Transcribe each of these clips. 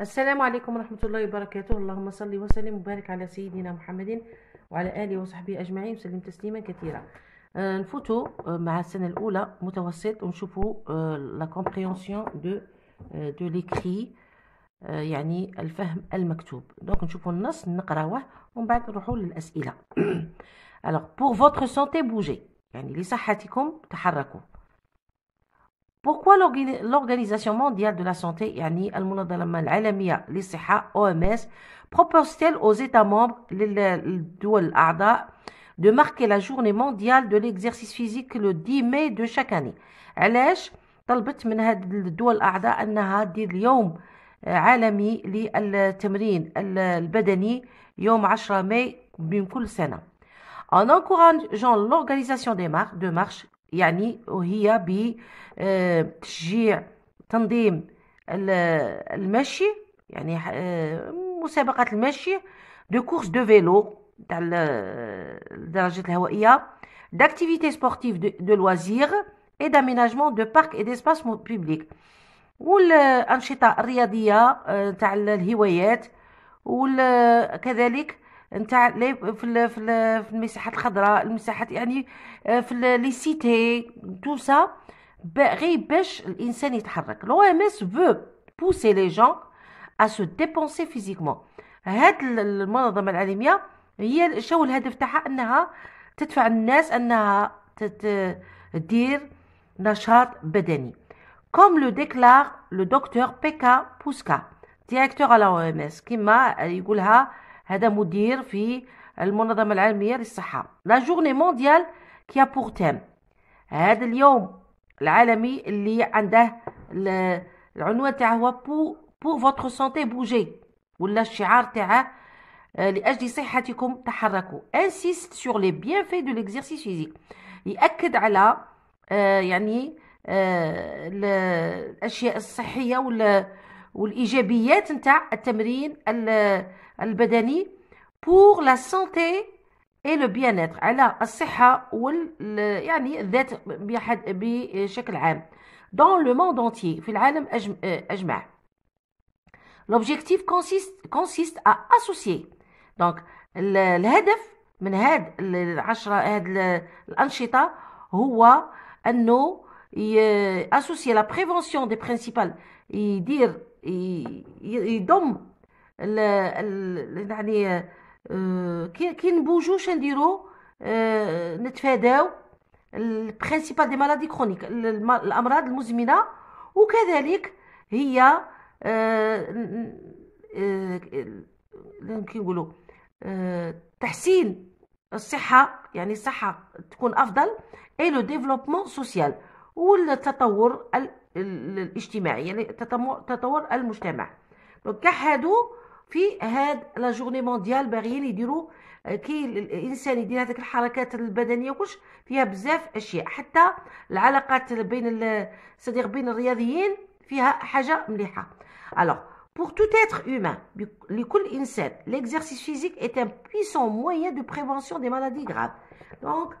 السلام عليكم ورحمة الله وبركاته. اللهم صل وسلم وبارك على سيدنا محمد وعلى آله وصحبه أجمعين. وسلم تسليما كثيرا. آه، نفوتوا آه، مع السنة الأولى متوسط. ونشوفوا لا كومبريهنسيون دو دو ليكري يعني الفهم المكتوب. دونك نشوفوا النص نقراوه. ومن بعد نروحوا للأسئلة. Alors pour votre santé bougez. يعني لصحتكم تحركوا. Pourquoi l'organi- l'Organisation mondiale de la santé, يعني المنظمة العالمية للصحة OMS, propose-t-elle aux États membres, لل- الدول الأعضاء, de marquer la journée mondiale de l'exercice physique le 10 mai de chaque année علاش طلبت من هذه الدول الأعضاء أنها دير اليوم آه، عالمي للتمرين ال- البدني يوم 10 ماي من كل سنة en encourageant l'organisation des mar- de marches يعني وهي بتشجيع تنظيم ال- المشي يعني آه، مسابقات المشي دو كورس دو فيلو تاع ال- الدراجات الهوائية d'activités sportives de, de loisirs et d'aménagement de parcs et d'espaces publics. والأنشطة الرياضية آه، تاع الهوايات وكذلك نتاع في في ال- في المساحات الخضراء المساحات يعني آه، في لي سيتي تو سا. غير باش الإنسان يتحرك. لو إم إس فو بوسي لي جون ا سو ديبونسي فيزيكمون هاد ال- المنظمة العالمية هي شو الهدف تاعها؟ أنها تدفع الناس أنها تت- دير نشاط بدني. Comme le déclare le docteur Pekka Puska directeur à la OMS كما يقولها هذا مدير في المنظمة العالمية للصحة. لا جورني مونديال كي بور تيم هذا اليوم العالمي اللي عنده العنوان تاعه هو بو بو فوتر سونتي بوجي ولا الشعار تاعه آه، لأجل صحتكم تحركوا. انسيست سور لي بيانفي دو ليكزيرسيس فيزيك يأكد على آه، يعني آه، الأشياء الصحية ولا والإيجابيات نتاع التمرين البدني بور لا سانتي اي لو بيان اتر على الصحة وال يعني الذات بشكل عام. دون لو موند انتي في العالم أجمع. لوبجيكتيف كونسيست كونسيست ا اسوسي دونك الهدف من هاد العشرة هاد الأنشطة هو أنه اسوسي لا بريفونسيون دي برينسيبال يدير يضم ال ال يعني آه، كي نبوجوش نديرو آه، نتفاداو البرينسيبال دي مالادي كرونيك الأمراض المزمنة وكذلك هي آه، كي نقولوا تحسين الصحة يعني الصحة تكون أفضل اي لو ديفلوبمون سوسيال والتطور ال- ال- الاجتماعي يعني تطور المجتمع. دونك هادو في هاد لا جورني مونديال باغيين يديروا آه، كي ال- الإنسان يدير هذيك الحركات البدنية وكلش فيها بزاف أشياء. حتى العلاقات بين صديق بين الرياضيين فيها حاجة مليحة. Alors pour tout être humain l'exercice physique est un puissant moyen de prévention des maladies graves. Donc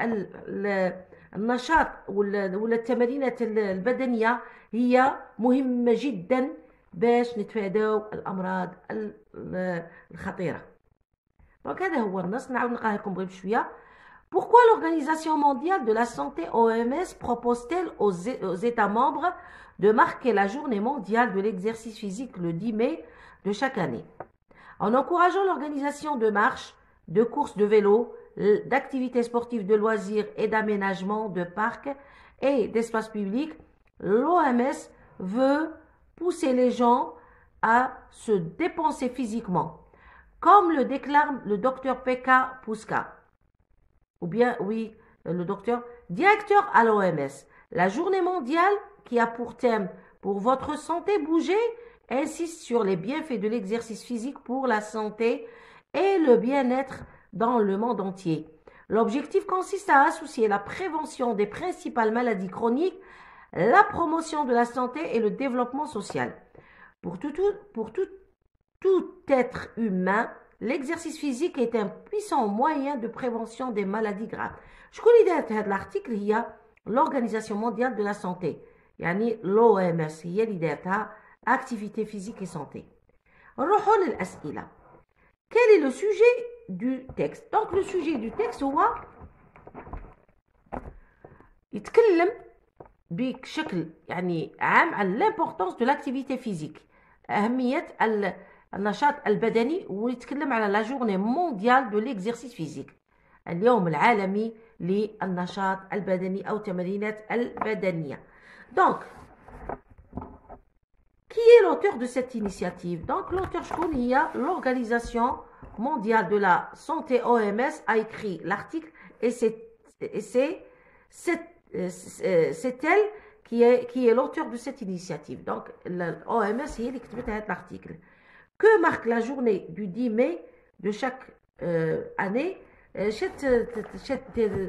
ال- ال- النشاط ولا ولا التمارينات ال- البدنيه هي مهمه جدا باش نتفاداو الامراض ال- ال- الخطيره دونك هذا هو النص نعاود نقراه لكم غير بشويه Pourquoi l'Organisation mondiale de la santé OMS propose-t-elle aux, aux États membres de marquer la journée mondiale de l'exercice physique le 10 mai de chaque année En encourageant l'organisation de marches, de courses de vélo, l- d'activités sportives de loisirs et d'aménagement de parcs et d'espaces publics, l'OMS veut pousser les gens à se dépenser physiquement, comme le déclare le docteur Pekka Puska ou bien, oui, le docteur, directeur à l'OMS. La journée mondiale qui a pour thème pour votre santé bouger insiste sur les bienfaits de l'exercice physique pour la santé et le bien-être dans le monde entier. L'objectif consiste à associer la prévention des principales maladies chroniques, la promotion de la santé et le développement social. Pour tout, tout- pour tout, tout être humain, l'exercice physique est un puissant moyen de prévention des maladies graves. شكون اللي دارت هذا الارتيكل هي l'Organisation mondiale de la santé يعني لو ام اس هي اللي دارتها اكتيفيتي فيزيك اي سونتي نروحوا للاسئله quel est le sujet du texte donc le sujet du texte هو يتكلم بشكل يعني عام عن l'importance de l'activité physique أهمية النشاط البدني ويتكلم على لا جورني مونديال دو ليكزيرسيس فيزيك اليوم العالمي للنشاط البدني أو التمرينات البدنية دونك qui est l'auteur de cette initiative? Donc l'auteur, je l'Organisation mondiale de la santé OMS a écrit l'article et c'est elle qui est, l'auteur de cette initiative. Donc l'OMS est l'article. Que marque la journée du 10 mai de chaque euh, année? Euh, euh,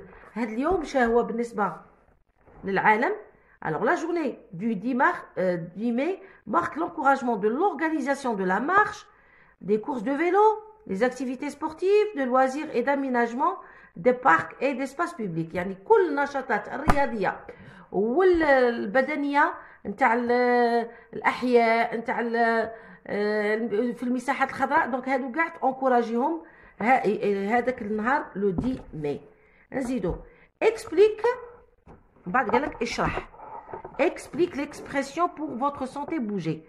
هذا اليوم شهوة بالنسبة للعالم Alors la journée du 10, mar, euh, 10 mai marque l'encouragement de l'organisation de la marche, des courses de vélo, des activités sportives, de loisirs et d'aménagement des parcs et d'espaces publics. يعني كل النشاطات الرياضية والبدنية نتاع الأحياء نتاع في المساحات الخضراء دونك هادو كاع تونكوراجيهم هذاك النهار لو 10 ماي نزيدو اكسبليك بعد قال لك اشرح explique l'expression pour votre santé bouger.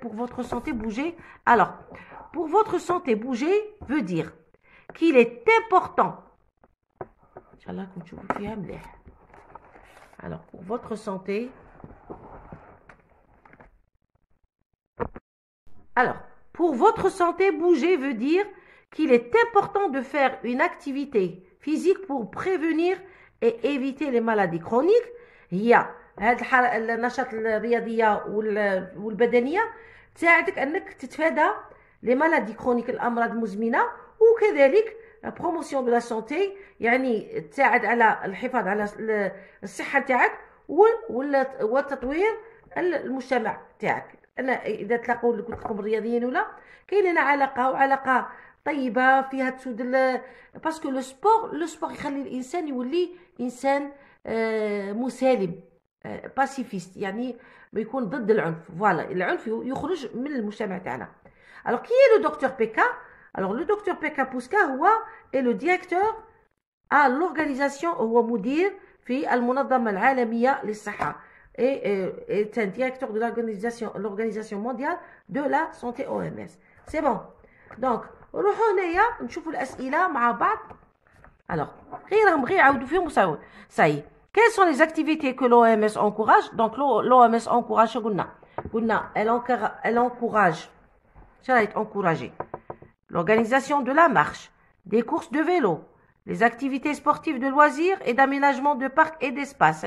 pour votre santé bouger. Alors, pour votre santé bouger veut dire qu'il est important. Alors, pour votre santé. Alors, pour votre santé bouger veut dire qu'il est important de faire une activité physique pour prévenir et éviter les maladies chroniques. A هاد النشاط الرياضية والبدنية تساعدك أنك تتفادى لي مالادي كرونيك الأمراض المزمنة وكذلك بروموسيون دو لا سونتي يعني تساعد على الحفاظ على الصحة تاعك وتطوير المجتمع تاعك. أنا إذا تلاقوا قلت لكم الرياضيين ولا كاين هنا علاقة وعلاقة طيبة فيها تسود باسكو لو سبور لو سبور يخلي الإنسان يولي إنسان مسالم باسيفيست يعني بيكون ضد العنف فوالا العنف يخرج من المجتمع تاعنا الوغ كي لو دكتور بيكا الوغ لو دكتور بيكا بوسكا هو اي لو ديريكتور ا لورغانيزاسيون هو مدير في المنظمه العالميه للصحه اي est un directeur de l'organisation l'organisation mondiale de la santé OMS سي بون دونك روحوا هنايا نشوفوا الاسئله مع بعض الوغ غيرهم غير عاودوا فيهم صاي Quelles sont les activités que l'OMS encourage Donc l'OMS encourage, elle, elle encourage, ça va être encouragé, l'organisation de la marche, des courses de vélo, les activités sportives de loisirs et d'aménagement de parcs et d'espaces.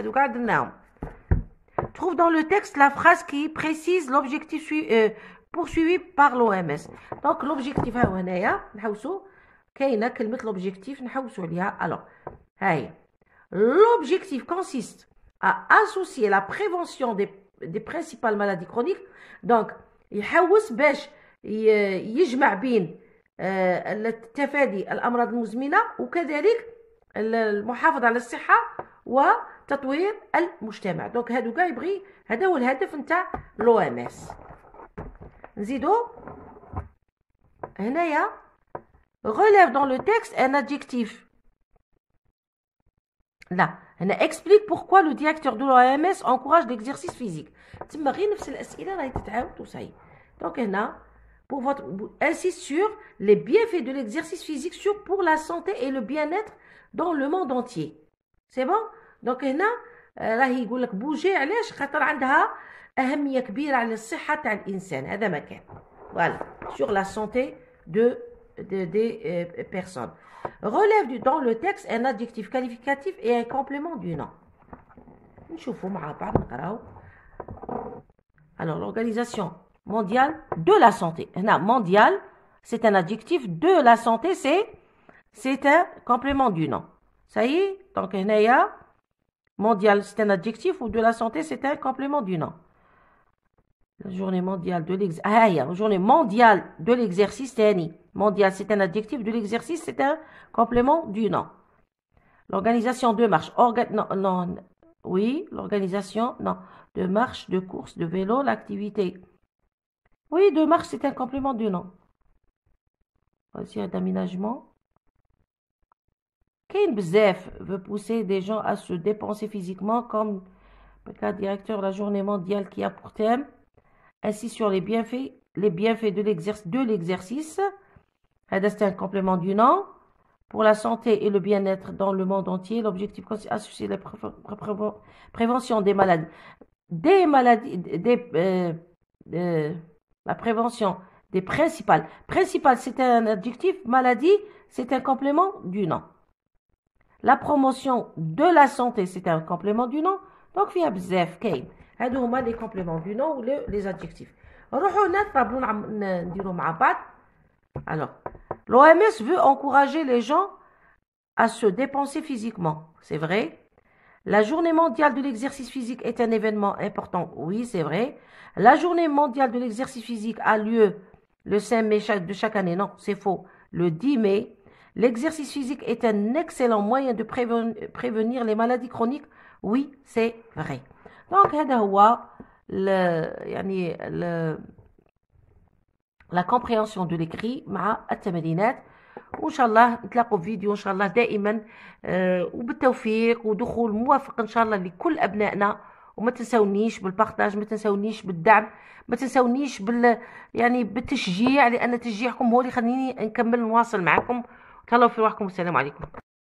Trouve dans le texte la phrase qui précise l'objectif euh, poursuivi par l'OMS. Donc l'objectif هنايا نحوسو كاينه كلمه l'objectif نحوسو عليها alors هاي L'objectif consiste à associer la prévention des, des principales maladies chroniques. Donc, يحوس باش يجمع بين تفادي الامراض المزمنه وكذلك المحافظه على الصحه وتطوير المجتمع دونك هادو كاع يبغي هذا هو الهدف نتاع لو ام اس نزيدو هنايا relève dans le texte un adjectif لا هنا explique pourquoi le directeur de l'OMS encourage l'exercice physique تما غير نفس الاسئله راهي تتعاود وصاي دونك هنا pour votre insiste sur les bienfaits de l'exercice physique sur pour la santé et le bien-être dans le monde entier سي بون دونك هنا راهي يقول لك بوجي علاش خاطر عندها اهميه كبيره على الصحه تاع الانسان هذا ما كان فوالا sur la santé de, de des euh, personnes relève dans le texte un adjectif qualificatif et un complément du nom. Alors, l'Organisation mondiale de la santé. Mondiale, c'est un adjectif. De la santé, c'est un complément du nom. Ça y est Donc, mondial, c'est un adjectif ou de la santé, c'est un complément du nom. La journée mondiale de l'exercice. Ah, journée mondiale de l'exercice, c'est Mondial, c'est un adjectif. De l'exercice, c'est un complément du nom. L'organisation de marche. non, non, Oui, l'organisation, non. De marche, de course, de vélo, l'activité. Oui, de marche, c'est un complément du nom. Voici d'aménagement. Kain Bzef veut pousser des gens à se dépenser physiquement, comme le directeur de la journée mondiale qui a pour thème ainsi sur les bienfaits, les bienfaits de l'exercice. C'est un complément du nom. Pour la santé et le bien-être dans le monde entier, l'objectif consiste à la prévention des maladies. Des maladies, la prévention des principales. Principales, c'est un adjectif. Maladie, c'est un complément du nom. La promotion de la santé, c'est un complément du nom. Donc, via bzef, هادو هما les compléments du nom ou les adjectifs نروحو نتقابلو نديرو مع بعض alors l'OMS veut encourager les gens à se dépenser physiquement c'est vrai la journée mondiale de l'exercice physique est un événement important oui c'est vrai la journée mondiale de l'exercice physique a lieu le 5 mai de chaque année non c'est faux le 10 mai l'exercice physique est un excellent moyen de prévenir les maladies chroniques oui c'est vrai Donc هذا هو يعني la compréhension de l'écrit مع التمرينات. وإن شاء الله نتلاقوا في فيديو إن شاء الله دائما آه وبالتوفيق ودخول موافق إن شاء الله لكل أبنائنا. وما تنسونيش بالبارتاج ما تنسونيش بالدعم ما تنسونيش بال يعني بالتشجيع لأن تشجيعكم هو اللي يخليني نكمل نواصل معكم. تهلاو في روحكم والسلام عليكم.